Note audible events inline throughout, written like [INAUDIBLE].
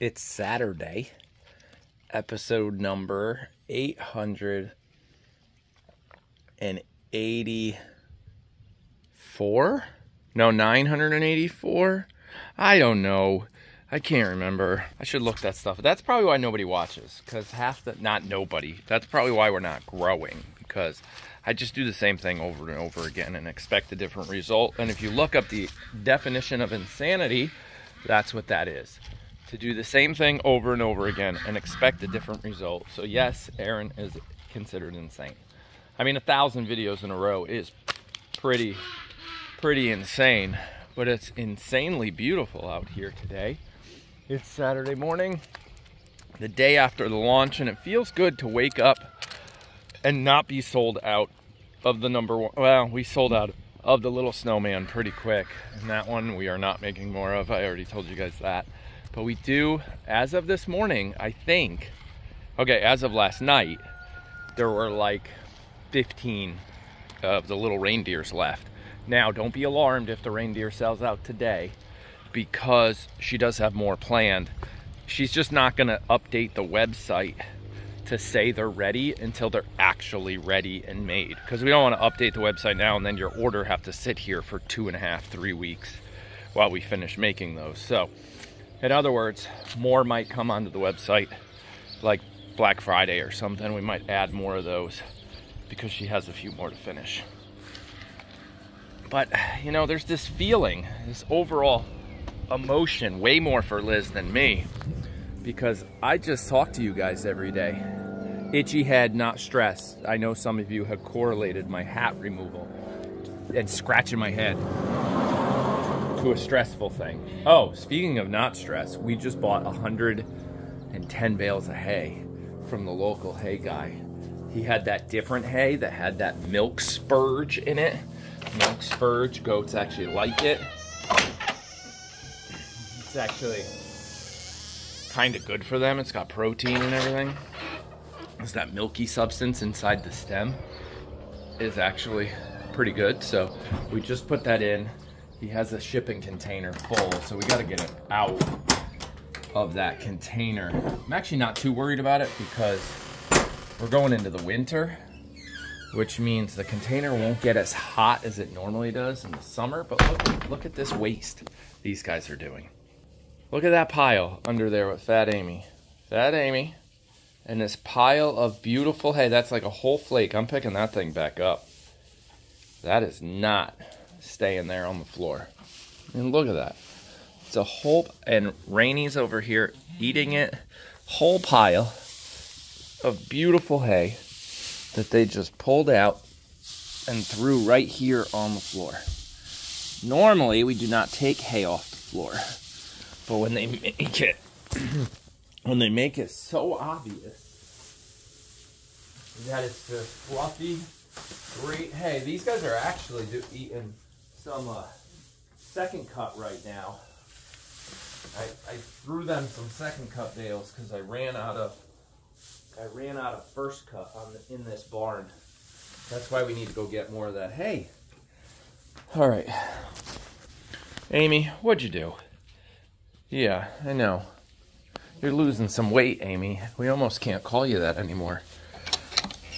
It's Saturday, episode number 884? No, 984? I don't know. I can't remember. I should look that stuff. That's probably why nobody watches. Because half the, not nobody. That's probably why we're not growing. Because I just do the same thing over and over again and expect a different result. And if you look up the definition of insanity, that's what that is. To do the same thing over and over again and expect a different result. So yes, Aaron is considered insane. I mean, a thousand videos in a row is pretty, pretty insane. But it's insanely beautiful out here today. It's Saturday morning, the day after the launch, and it feels good to wake up and not be sold out of the number one. Well, we sold out of the little snowman pretty quick. And that one we are not making more of. I already told you guys that. But we do, as of this morning, I think, okay, as of last night, there were like 15 of the little reindeers left. Now, don't be alarmed if the reindeer sells out today because she does have more planned. She's just not going to update the website to say they're ready until they're actually ready and made. Because we don't want to update the website now and then your order have to sit here for two and a half, three weeks while we finish making those. So, in other words, more might come onto the website like Black Friday or something. We might add more of those because she has a few more to finish. But, you know, there's this feeling, this overall emotion, way more for Liz than me, because I just talk to you guys every day. Itchy head, not stress. I know some of you have correlated my hat removal and scratching my head to a stressful thing. Oh, speaking of not stress, we just bought 110 bales of hay from the local hay guy. He had that different hay that had that milk spurge in it. Milk spurge, goats actually like it. It's actually kind of good for them. It's got protein and everything. It's that milky substance inside the stem is actually pretty good. So we just put that in. He has a shipping container full, so we got to get it out of that container. I'm actually not too worried about it because we're going into the winter, which means the container won't get as hot as it normally does in the summer. But look, look at this waste these guys are doing. Look at that pile under there with Fat Amy. Fat Amy. And this pile of beautiful hay. That's like a whole flake. I'm picking that thing back up. That is not staying there on the floor. And look at that. It's a whole, and Rainy's over here eating it. Whole pile of beautiful hay that they just pulled out and threw right here on the floor. Normally, we do not take hay off the floor. But when they make it, [CLEARS THROAT] when they make it so obvious that it's the fluffy, great hay. These guys are actually do, eating some uh, second cut right now. I, I threw them some second cut bales because I ran out of I ran out of first cut the, in this barn. That's why we need to go get more of that hay. All right, Amy, what'd you do? Yeah, I know. You're losing some weight, Amy. We almost can't call you that anymore.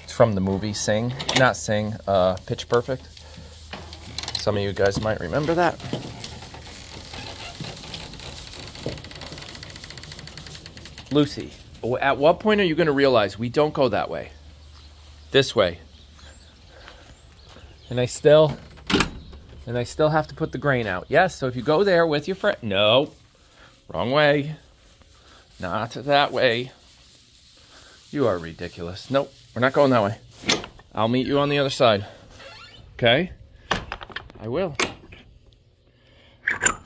It's from the movie Sing, not Sing, uh, Pitch Perfect. Some of you guys might remember that. Lucy, at what point are you going to realize we don't go that way? This way. And I still, and I still have to put the grain out. Yes, so if you go there with your friend, no, wrong way. Not that way. You are ridiculous. Nope, we're not going that way. I'll meet you on the other side. Okay? I will.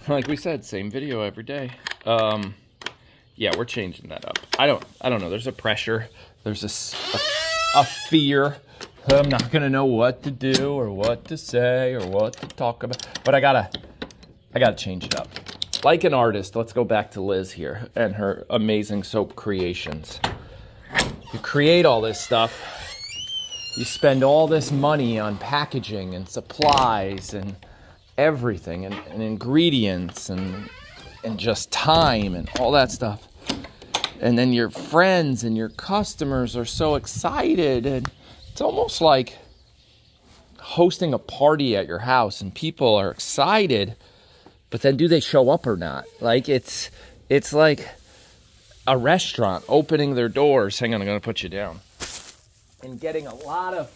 Like we said, same video every day. Um, yeah, we're changing that up. I don't, I don't know. There's a pressure. There's a, a, a fear. I'm not gonna know what to do or what to say or what to talk about. But I gotta, I gotta change it up. Like an artist, let's go back to Liz here and her amazing soap creations. You create all this stuff. You spend all this money on packaging and supplies and everything and, and ingredients and and just time and all that stuff. and then your friends and your customers are so excited and it's almost like hosting a party at your house and people are excited but then do they show up or not? Like it's it's like a restaurant opening their doors. Hang on i'm to put you down and getting a lot of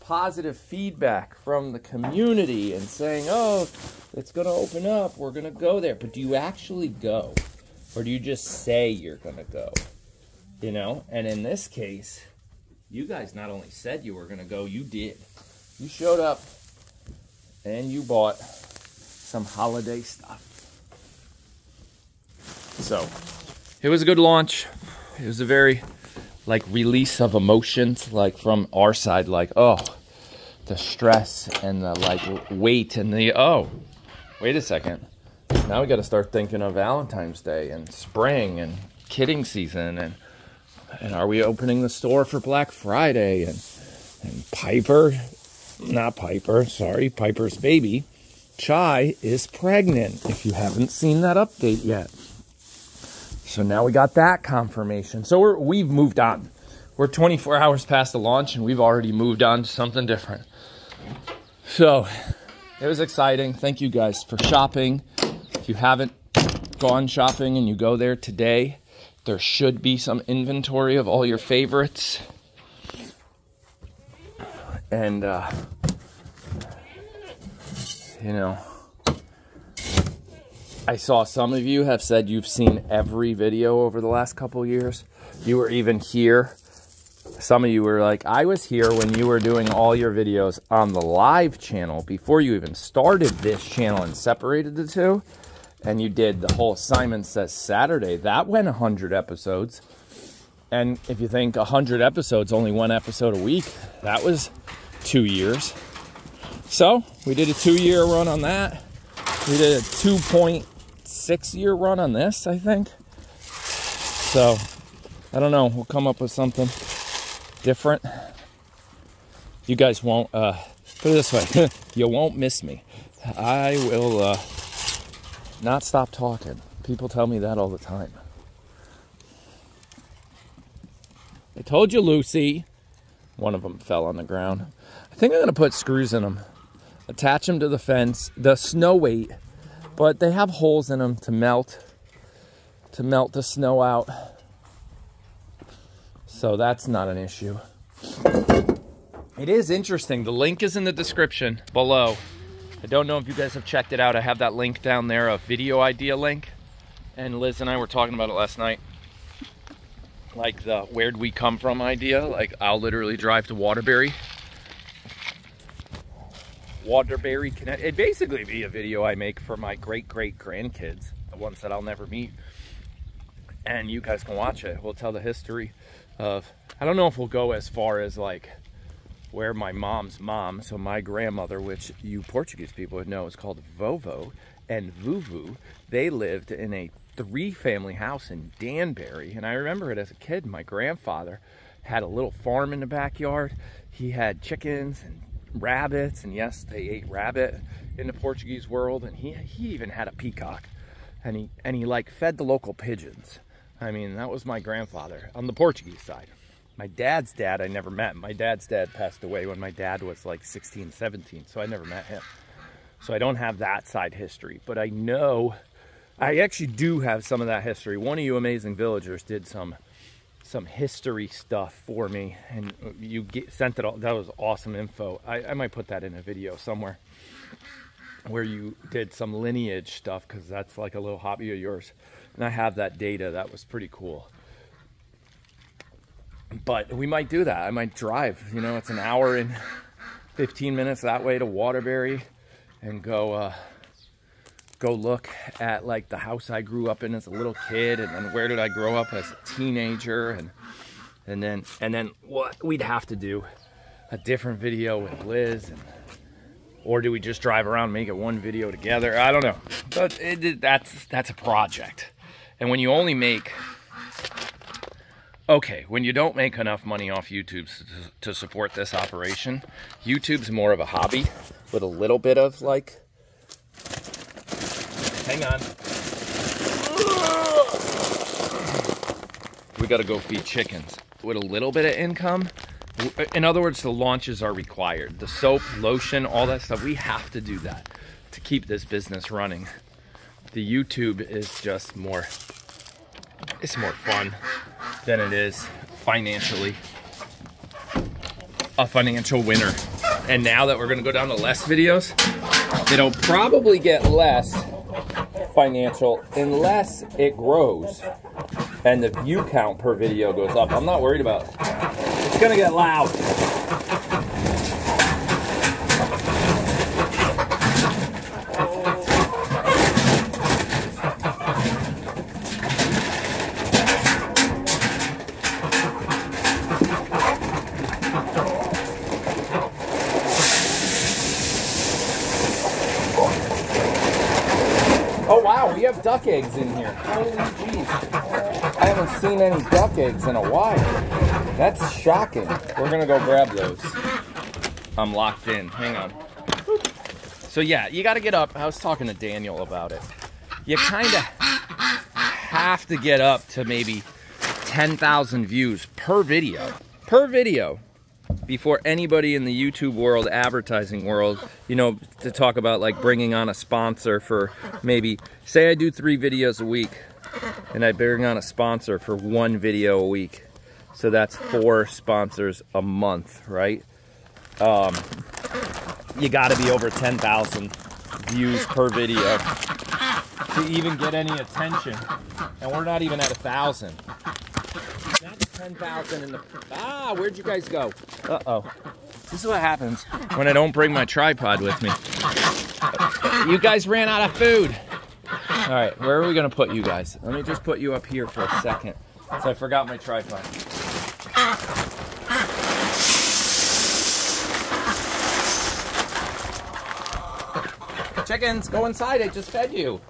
positive feedback from the community and saying oh it's going to open up we're going to go there but do you actually go or do you just say you're going to go? You know? And in this case, you guys not only said you were going to go, you did. You showed up and you bought some holiday stuff. So, it was a good launch. It was a very like release of emotions like from our side like oh the stress and the like weight and the oh wait a second now we got to start thinking of Valentine's Day and spring and kidding season and and are we opening the store for Black Friday and and Piper, not Piper, sorry, Piper's baby, Chai is pregnant. If you haven't seen that update yet, so now we got that confirmation. So we're we've moved on. We're 24 hours past the launch and we've already moved on to something different. So it was exciting. Thank you guys for shopping. If you haven't gone shopping and you go there today, there should be some inventory of all your favorites. And, uh, you know, I saw some of you have said you've seen every video over the last couple years. You were even here. Some of you were like, I was here when you were doing all your videos on the live channel before you even started this channel and separated the two and you did the whole Syman Says Saturday, that went 100 episodes. And if you think 100 episodes, only one episode a week, that was two years. So we did a two year run on that. We did a 2.6 year run on this, I think. So I don't know. We'll come up with something different. You guys won't, uh, put it this way, [LAUGHS] you won't miss me. I will, uh, not stop talking. People tell me that all the time. I told you, Lucy. One of them fell on the ground. I think I'm going to put screws in them. Attach them to the fence. The snow weight. But they have holes in them to melt. To melt the snow out. So that's not an issue. It is interesting. The link is in the description below. I don't know if you guys have checked it out. I have that link down there, a video idea link. And Liz and I were talking about it last night. Like the where'd we come from idea. Like I'll literally drive to Waterbury. Waterbury, Connecticut. It'd basically be a video I make for my great great grandkids, the ones that I'll never meet. And you guys can watch it. We'll tell the history of, I don't know if we'll go as far as like where my mom's mom, so my grandmother, which you Portuguese people would know is called Vovo and Vuvu, they lived in a three family house in Danbury. And I remember it as a kid. My grandfather had a little farm in the backyard. He had chickens and rabbits, and yes, they ate rabbit in the Portuguese world. And he, he even had a peacock. And he, and he like fed the local pigeons. I mean, that was my grandfather on the Portuguese side. My dad's dad I never met. My dad's dad passed away when my dad was like 16, 17, so I never met him. So I don't have that side history, but I know, I actually do have some of that history. One of you amazing villagers did some some history stuff for me and you get, sent it all. That was awesome info. I, I might put that in a video somewhere where you did some lineage stuff because that's like a little hobby of yours. And I have that data. That was pretty cool but we might do that. I might drive. You know, it's an hour and 15 minutes that way to Waterbury and go uh, go look at like the house I grew up in as a little kid and then where did I grow up as a teenager and and then and then what we'd have to do a different video with Liz and or do we just drive around make it one video together? I don't know. But it, that's that's a project. And when you only make okay, when you don't make enough money off YouTube to support this operation, YouTube's more of a hobby with a little bit of like, hang on. we got to go feed chickens with a little bit of income. In other words, the launches are required. The soap, lotion, all that stuff, we have to do that to keep this business running. The YouTube is just more, it's more fun than it is financially a financial winner. And now that we're gonna go down to less videos, it'll probably get less financial unless it grows and the view count per video goes up. I'm not worried about it. It's gonna get loud. Oh wow, we have duck eggs in here. Holy jeez. I haven't seen any duck eggs in a while. That's shocking. We're gonna go grab those. I'm locked in. Hang on. So yeah, you gotta get up. I was talking to Daniel about it. You kinda have to get up to maybe 10,000 views per video. Per video before anybody in the YouTube world, advertising world, you know, to talk about like bringing on a sponsor for maybe, say I do three videos a week and I bring on a sponsor for one video a week. So that's four sponsors a month, right? Um, you gotta be over 10,000 views per video to even get any attention. And we're not even at a thousand. That's 10,000 in the, ah, where'd you guys go? Uh-oh. This is what happens when I don't bring my tripod with me. You guys ran out of food. All right, where are we gonna put you guys? Let me just put you up here for a second. So I forgot my tripod. Chickens, go inside. I just fed you.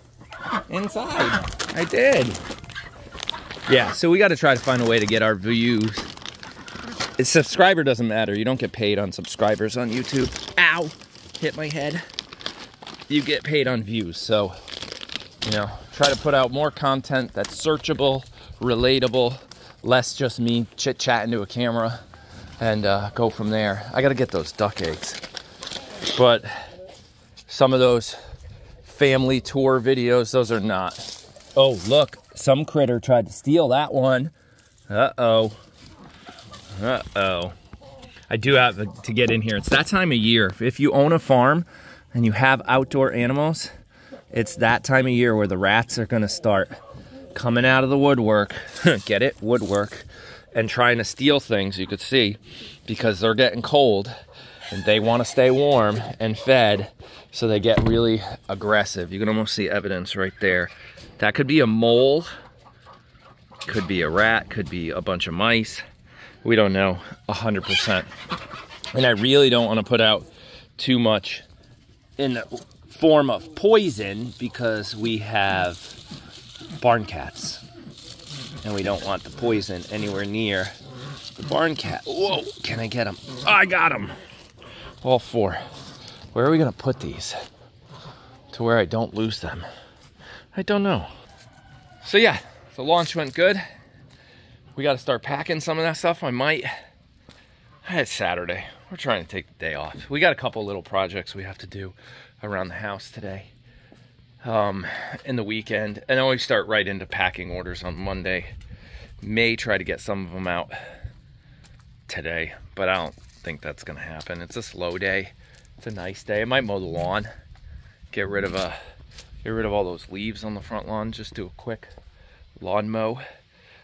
Inside. I did. Yeah, so we got to try to find a way to get our views. Subscriber doesn't matter. You don't get paid on subscribers on YouTube. Ow! Hit my head. You get paid on views. So, you know, try to put out more content that's searchable, relatable, less just me chit chatting to a camera, and uh, go from there. I got to get those duck eggs. But some of those family tour videos, those are not. Oh, look, some critter tried to steal that one. Uh-oh. Uh-oh. I do have to get in here. It's that time of year. If you own a farm and you have outdoor animals, it's that time of year where the rats are gonna start coming out of the woodwork, [LAUGHS] get it, woodwork, and trying to steal things, you could see, because they're getting cold and they wanna stay warm and fed, so they get really aggressive. You can almost see evidence right there. That could be a mole, could be a rat, could be a bunch of mice. We don't know 100%. And I really don't want to put out too much in the form of poison because we have barn cats. And we don't want the poison anywhere near the barn cat. Whoa, can I get him? I got him. All four. Where are we going to put these to where I don't lose them? I don't know. So yeah, the launch went good. We got to start packing some of that stuff. I might. It's Saturday. We're trying to take the day off. We got a couple little projects we have to do around the house today. Um, in the weekend, and then we start right into packing orders on Monday. May try to get some of them out today, but I don't think that's gonna happen. It's a slow day. It's a nice day. I might mow the lawn, get rid of a Get rid of all those leaves on the front lawn. Just do a quick lawn mow.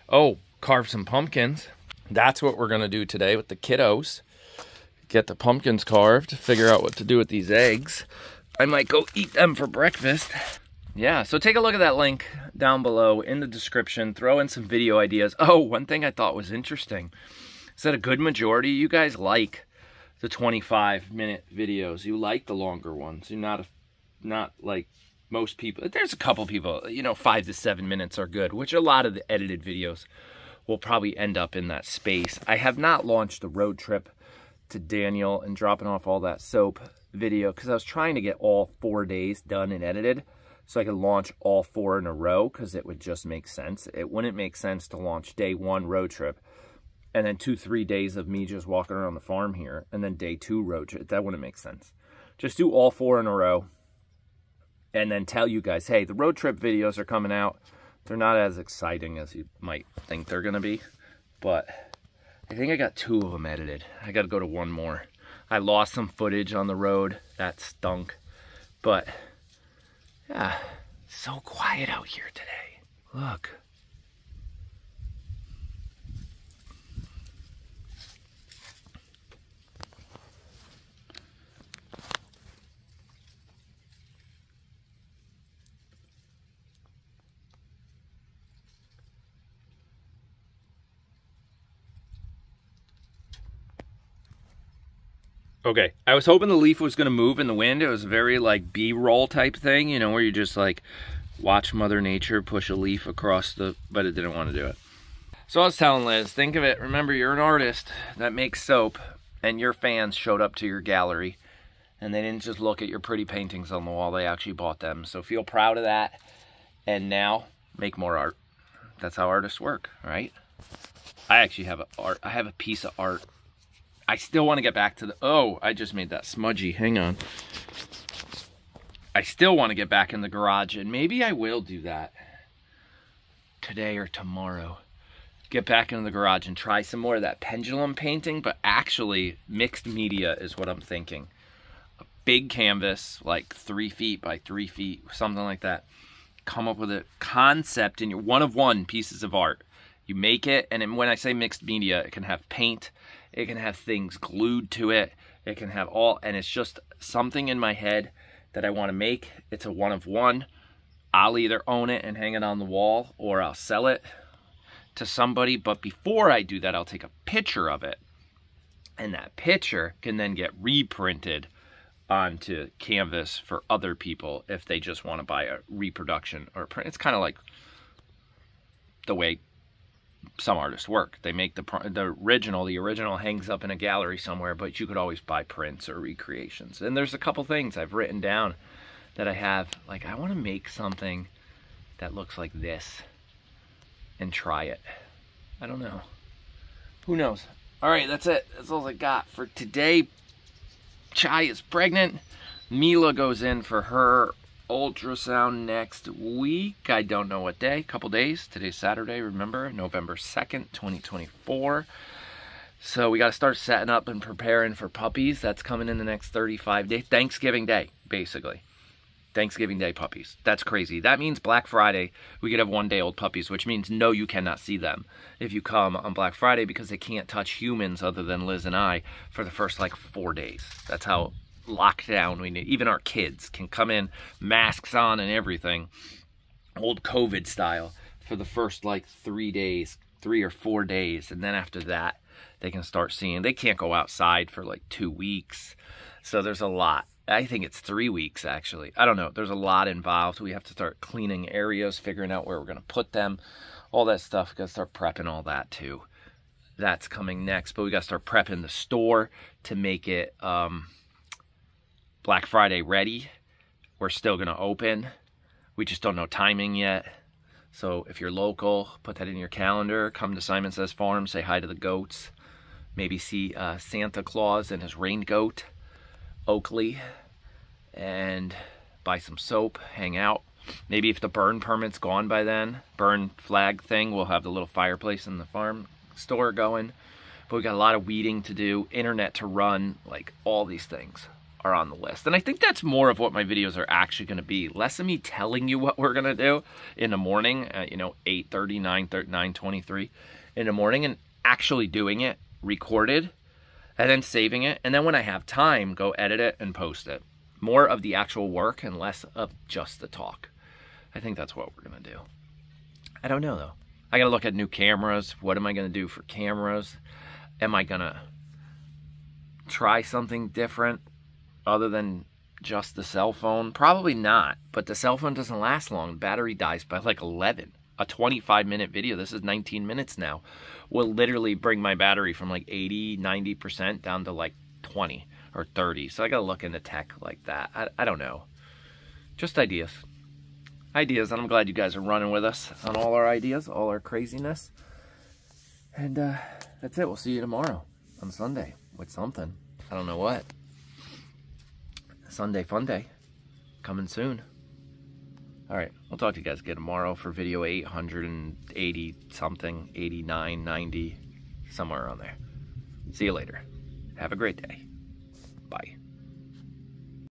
Oh, carve some pumpkins. That's what we're going to do today with the kiddos. Get the pumpkins carved, figure out what to do with these eggs. I might go eat them for breakfast. Yeah, so take a look at that link down below in the description. Throw in some video ideas. Oh, one thing I thought was interesting is that a good majority you guys like the 25 minute videos. You like the longer ones. You're not a, not like most people, there's a couple people, you know, five to seven minutes are good, which a lot of the edited videos will probably end up in that space. I have not launched the road trip to Daniel and dropping off all that soap video because I was trying to get all four days done and edited. so I could launch all four in a row because it would just make sense. It wouldn't make sense to launch day one road trip and then two, three days of me just walking around the farm here and then day two road trip. That wouldn't make sense. Just do all four in a row and then tell you guys, hey, the road trip videos are coming out. They're not as exciting as you might think they're going to be, but I think I got two of them edited. I got to go to one more. I lost some footage on the road. That stunk. But, yeah, so quiet out here today. Look. Okay, I was hoping the leaf was going to move in the wind. It was a very like B-roll type thing, you know, where you just like watch Mother Nature push a leaf across the, but it didn't want to do it. So I was telling Liz, think of it, remember you're an artist that makes soap and your fans showed up to your gallery and they didn't just look at your pretty paintings on the wall, they actually bought them. So feel proud of that and now make more art. That's how artists work, right? I actually have a art, I have a piece of art I still want to get back to the, oh, I just made that smudgy, hang on. I still want to get back in the garage and maybe I will do that today or tomorrow. Get back into the garage and try some more of that pendulum painting, but actually mixed media is what I'm thinking. A big canvas, like three feet by three feet, something like that. Come up with a concept in your one of one pieces of art. You make it, and when I say mixed media, it can have paint, it can have things glued to it. It can have all, and it's just something in my head that I want to make. It's a one of one. I'll either own it and hang it on the wall or I'll sell it to somebody. But before I do that, I'll take a picture of it. And that picture can then get reprinted onto canvas for other people if they just want to buy a reproduction or print. It's kind of like the way some artists work. They make the the original. The original hangs up in a gallery somewhere, but you could always buy prints or recreations. And there's a couple things I've written down that I have. Like I want to make something that looks like this and try it. I don't know. Who knows? All right, that's it. That's all I got for today. Chai is pregnant. Mila goes in for her ultrasound next week. I don't know what day, couple days. Today's Saturday, remember, November 2nd, 2024. So we got to start setting up and preparing for puppies. That's coming in the next 35 days. Thanksgiving Day, basically. Thanksgiving Day puppies. That's crazy. That means Black Friday, we could have one day old puppies, which means no, you cannot see them if you come on Black Friday because they can't touch humans other than Liz and I for the first like four days. That's how lockdown we need. Even our kids can come in, masks on and everything, old COVID style, for the first like three days, three or four days. And then after that, they can start seeing. They can't go outside for like two weeks. So there's a lot. I think it's three weeks actually. I don't know. There's a lot involved. We have to start cleaning areas, figuring out where we're going to put them, all that stuff. We got to start prepping all that too. That's coming next. But we got to start prepping the store to make it. Um, Black Friday ready. We're still going to open. We just don't know timing yet. So if you're local, put that in your calendar. Come to Syman Says Farm, say hi to the goats. Maybe see uh, Santa Claus and his rain goat, Oakley, and buy some soap, hang out. Maybe if the burn permit's gone by then, burn flag thing, we'll have the little fireplace in the farm store going. But we got a lot of weeding to do, internet to run, like all these things are on the list. And I think that's more of what my videos are actually going to be. Less of me telling you what we're going to do in the morning, at, you know, 8.30, 9.30, 9.23 in the morning and actually doing it recorded and then saving it. And then when I have time, go edit it and post it. More of the actual work and less of just the talk. I think that's what we're going to do. I don't know though. I got to look at new cameras. What am I going to do for cameras? Am I going to try something different? Other than just the cell phone? Probably not, but the cell phone doesn't last long. Battery dies by like 11. A 25 minute video, this is 19 minutes now, will literally bring my battery from like 80, 90% down to like 20 or 30. So I gotta look into tech like that. I, I don't know. Just ideas. ideas, and I'm glad you guys are running with us on all our ideas, all our craziness. And uh, that's it. We'll see you tomorrow on Sunday with something. I don't know what. Sunday fun day coming soon. All right, I'll talk to you guys again tomorrow for video 880 something, 89, 90, somewhere around there. See you later. Have a great day.